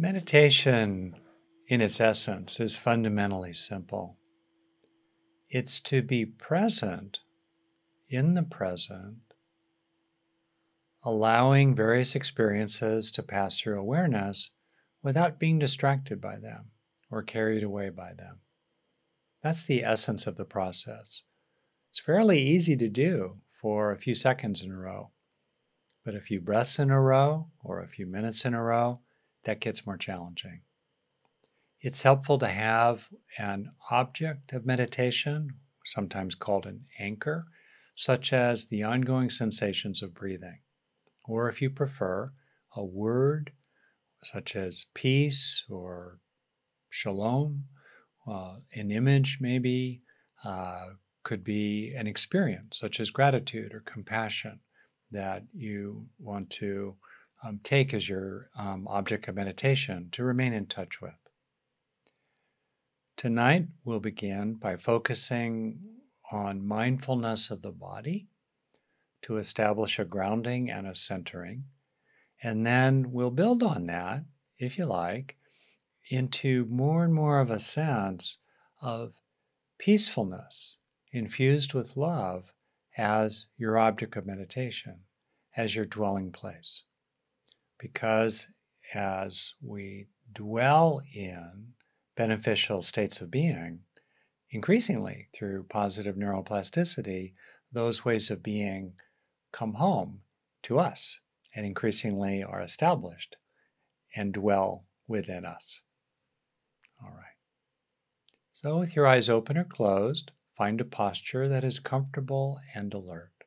Meditation, in its essence, is fundamentally simple. It's to be present in the present, allowing various experiences to pass through awareness without being distracted by them or carried away by them. That's the essence of the process. It's fairly easy to do for a few seconds in a row, but a few breaths in a row or a few minutes in a row, that gets more challenging. It's helpful to have an object of meditation, sometimes called an anchor, such as the ongoing sensations of breathing. Or if you prefer, a word such as peace or shalom, uh, an image maybe, uh, could be an experience such as gratitude or compassion that you want to um, take as your um, object of meditation to remain in touch with. Tonight, we'll begin by focusing on mindfulness of the body to establish a grounding and a centering. And then we'll build on that, if you like, into more and more of a sense of peacefulness infused with love as your object of meditation, as your dwelling place because as we dwell in beneficial states of being, increasingly through positive neuroplasticity, those ways of being come home to us and increasingly are established and dwell within us. All right. So, with your eyes open or closed, find a posture that is comfortable and alert.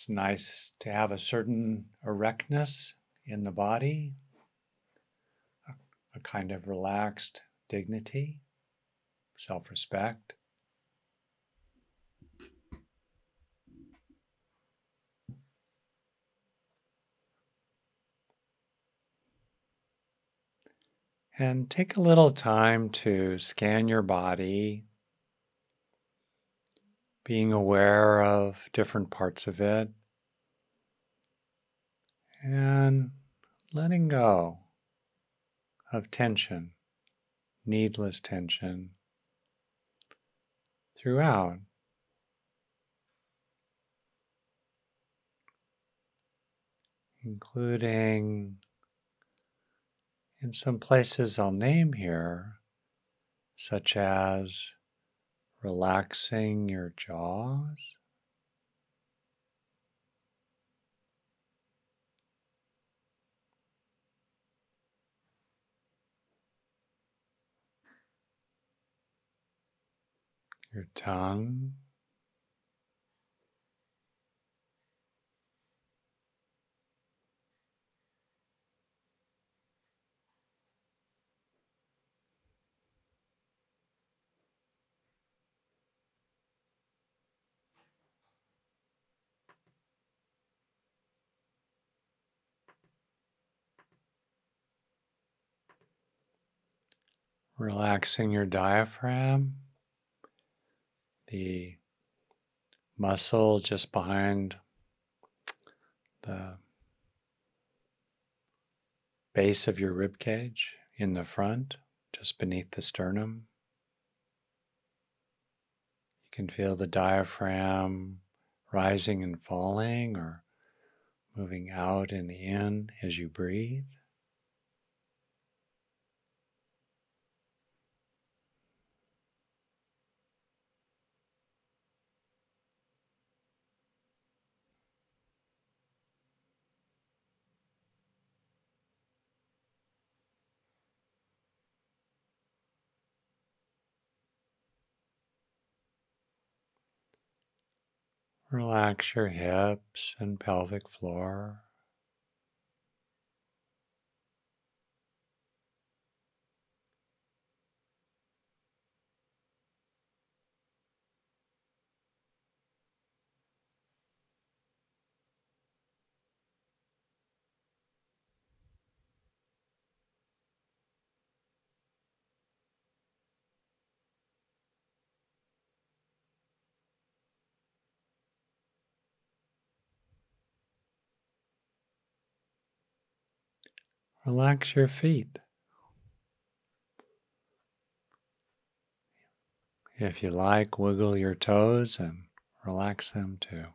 It's nice to have a certain erectness in the body, a, kind of relaxed dignity, self respect. And take a little time to scan your body being aware of different parts of it, and letting go of tension, needless tension throughout. Including in some places I'll name here, such as relaxing your jaws. Your tongue. Relaxing your diaphragm, the muscle just behind the base of your rib cage in the front, just beneath the sternum. You can feel the diaphragm rising and falling or moving out and in as you breathe. Relax your hips and pelvic floor. Relax your feet. If you like, wiggle your toes and relax them too.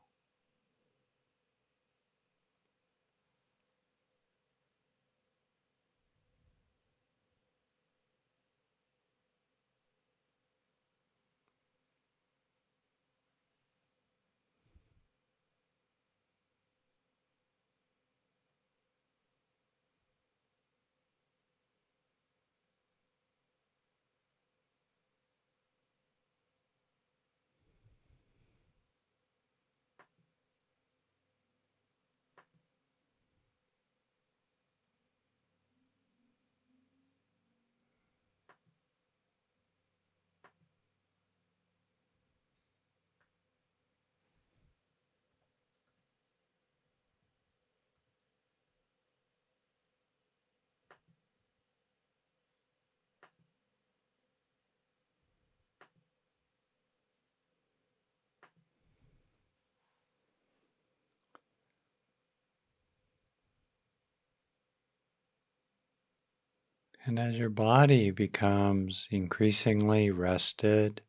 And as your body becomes increasingly rested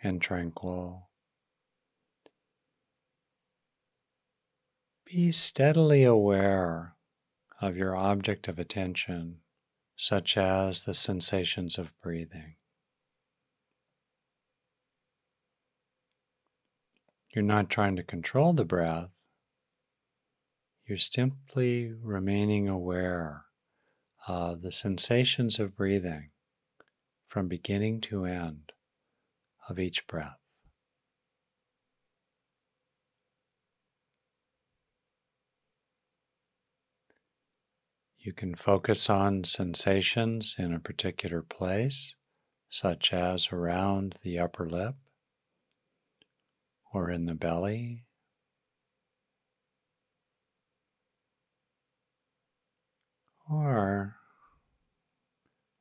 and tranquil, be steadily aware of your object of attention, such as the sensations of breathing. You're not trying to control the breath, you're simply remaining aware uh, the sensations of breathing from beginning to end of each breath. You can focus on sensations in a particular place, such as around the upper lip or in the belly. Or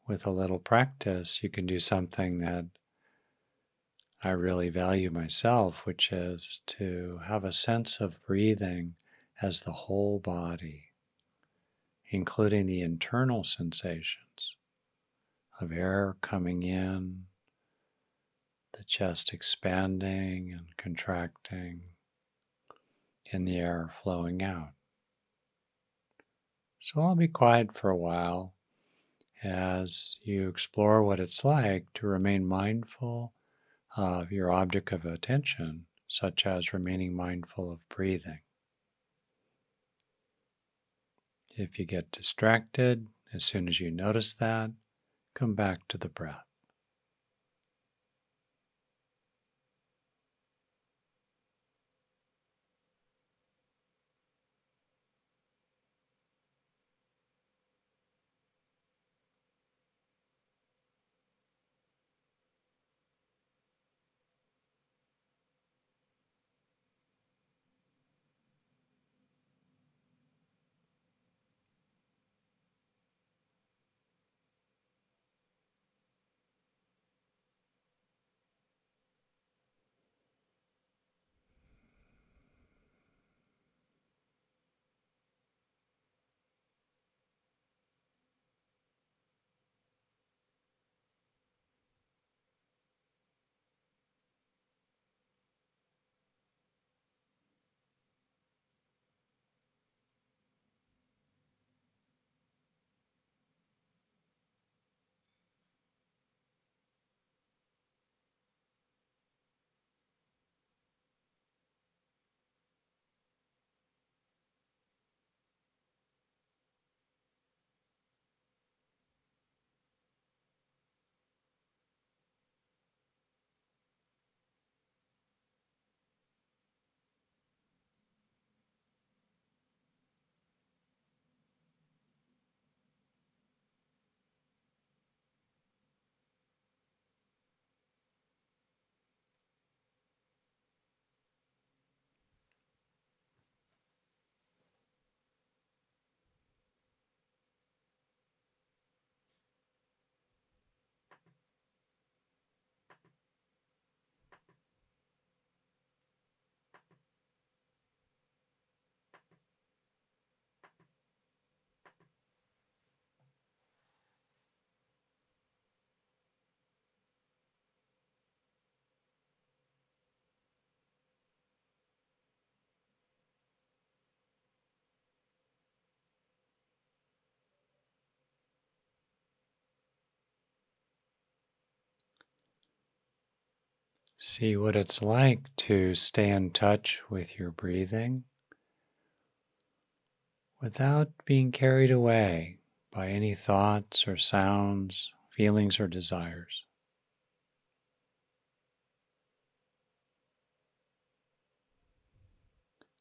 with a little practice, you can do something that I really value myself, which is to have a sense of breathing as the whole body, including the internal sensations of air coming in, the chest expanding and contracting, and the air flowing out. So I'll be quiet for a while as you explore what it's like to remain mindful of your object of attention, such as remaining mindful of breathing. If you get distracted, as soon as you notice that, come back to the breath. See what it's like to stay in touch with your breathing without being carried away by any thoughts or sounds, feelings or desires.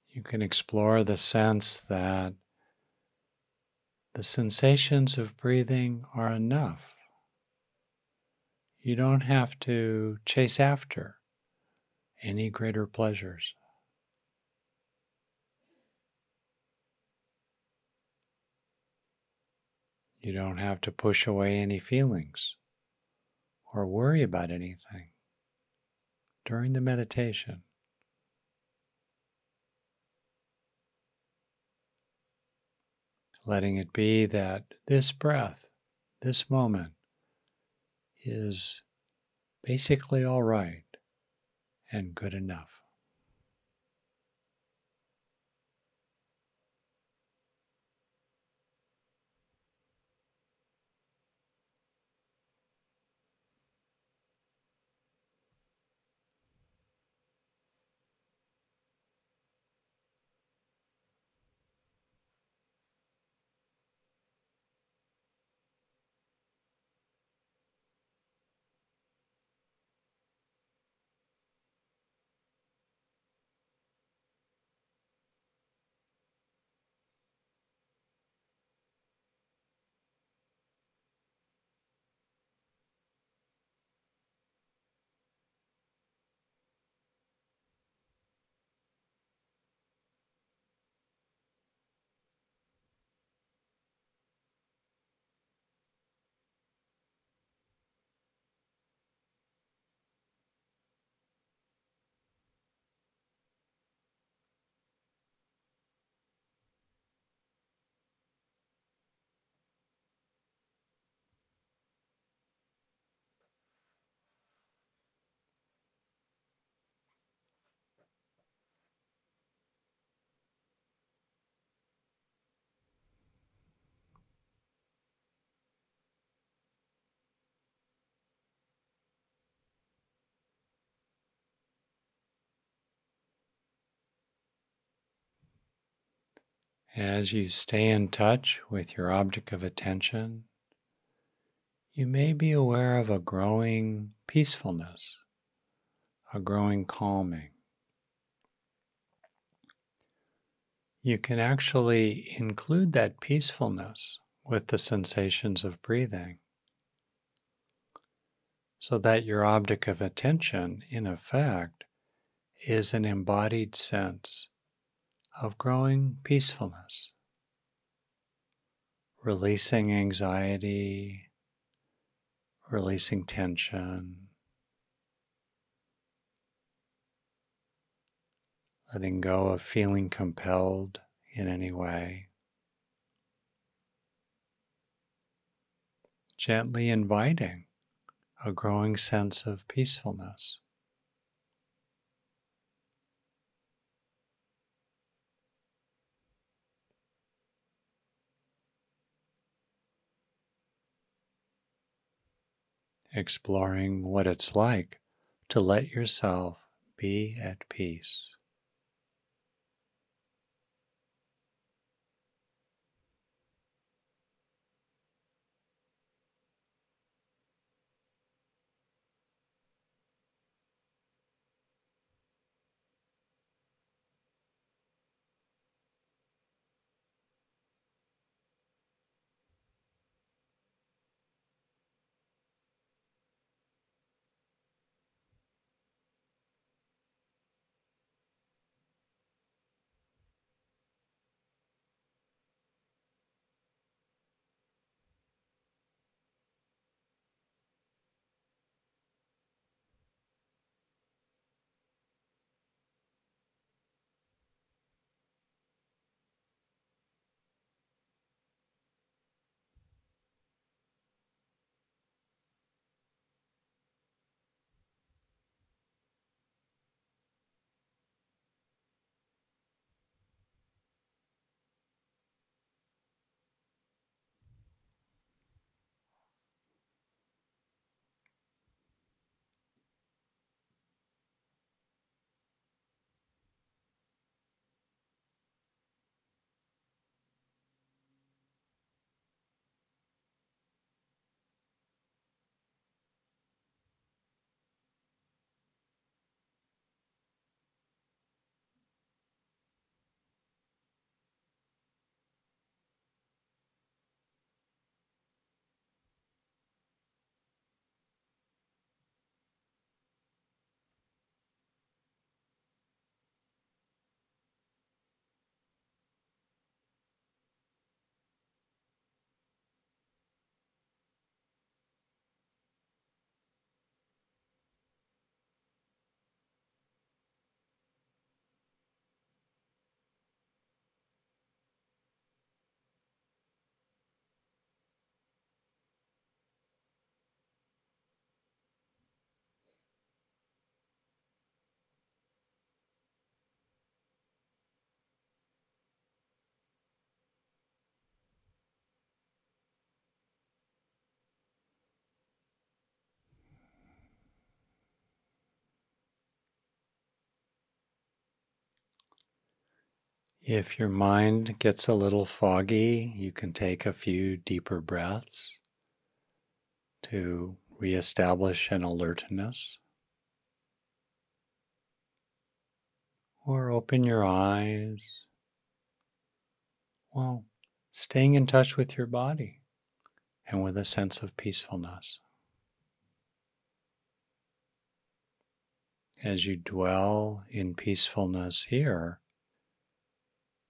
You can explore the sense that the sensations of breathing are enough. You don't have to chase after any greater pleasures. You don't have to push away any feelings or worry about anything during the meditation. Letting it be that this breath, this moment, is basically all right and good enough. As you stay in touch with your object of attention, you may be aware of a growing peacefulness, a growing calming. You can actually include that peacefulness with the sensations of breathing so that your object of attention, in effect, is an embodied sense of growing peacefulness, releasing anxiety, releasing tension, letting go of feeling compelled in any way. Gently inviting a growing sense of peacefulness. Exploring what it's like to let yourself be at peace. If your mind gets a little foggy, you can take a few deeper breaths to reestablish an alertness. Or open your eyes while staying in touch with your body and with a sense of peacefulness. As you dwell in peacefulness here,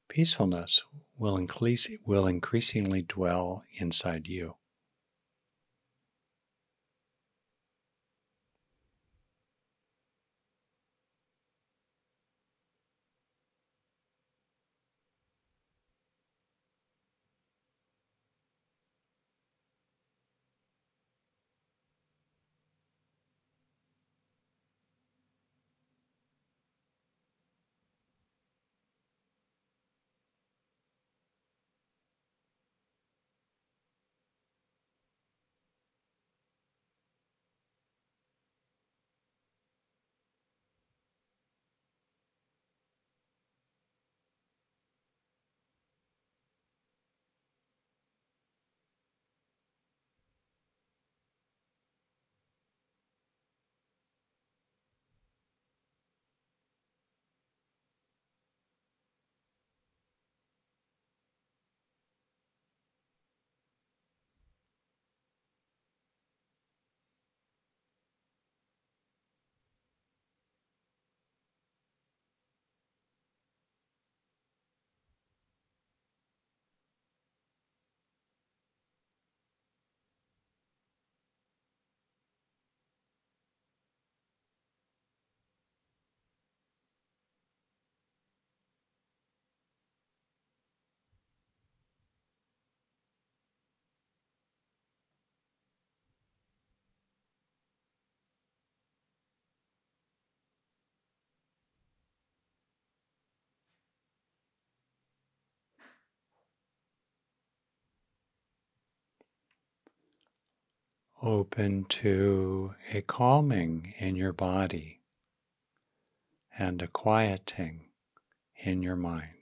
peacefulness will, increase, will increasingly dwell inside you. Open to a calming in your body and a quieting in your mind.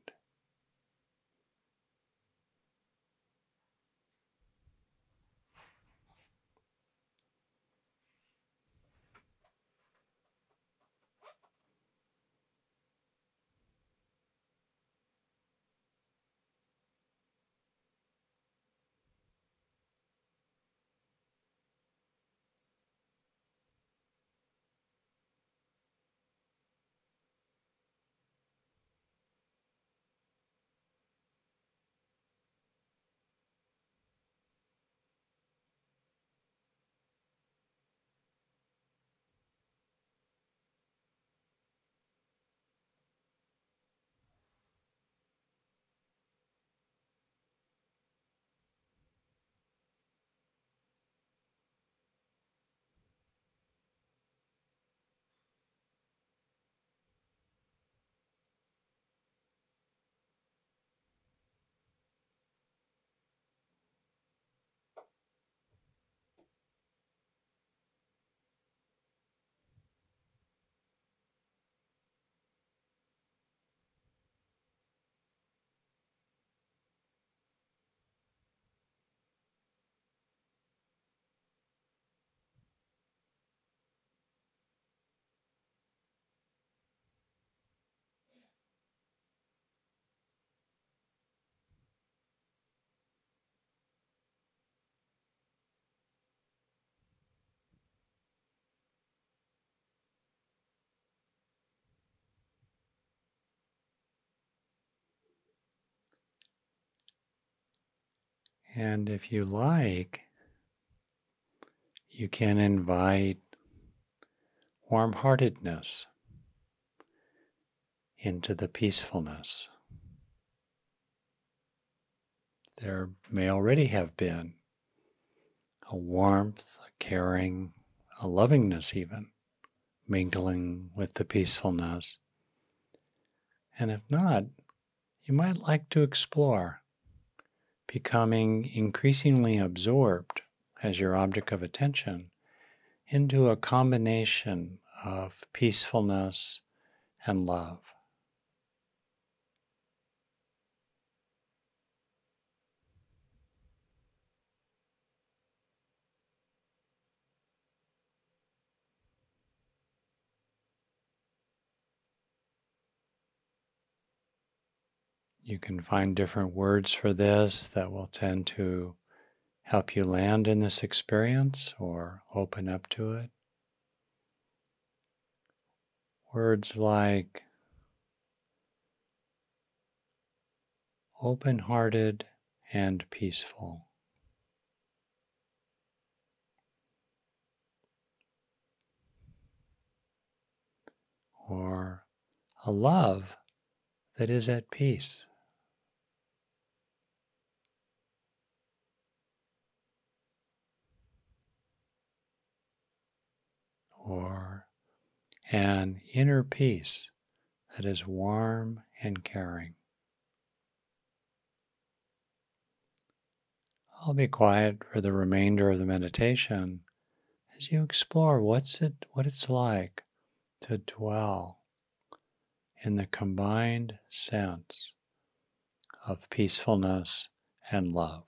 And if you like, you can invite warm heartedness into the peacefulness. There may already have been a warmth, a caring, a lovingness, even mingling with the peacefulness. And if not, you might like to explore becoming increasingly absorbed as your object of attention into a combination of peacefulness and love. You can find different words for this that will tend to help you land in this experience or open up to it. Words like open hearted and peaceful. Or a love that is at peace. Or an inner peace that is warm and caring. I'll be quiet for the remainder of the meditation as you explore what's it what it's like to dwell in the combined sense of peacefulness and love.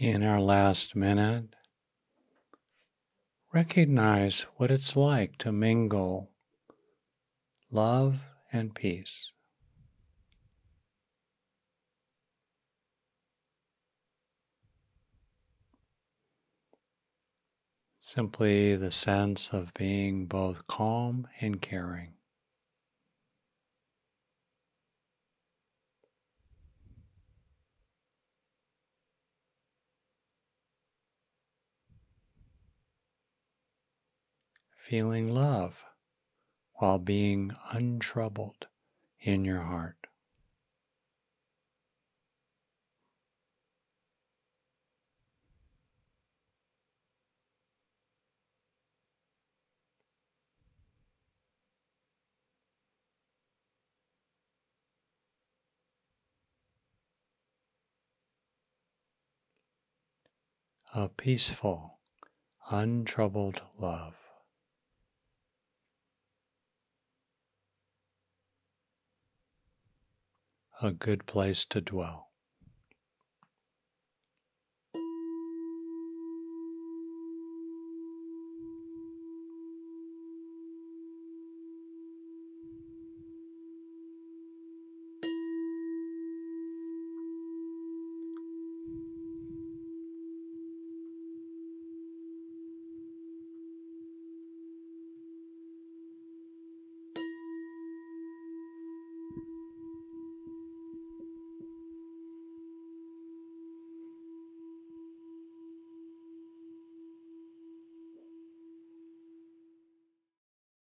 In our last minute, recognize what it's like to mingle love and peace. Simply the sense of being both calm and caring. Feeling love while being untroubled in your heart. a peaceful, untroubled love. A good place to dwell.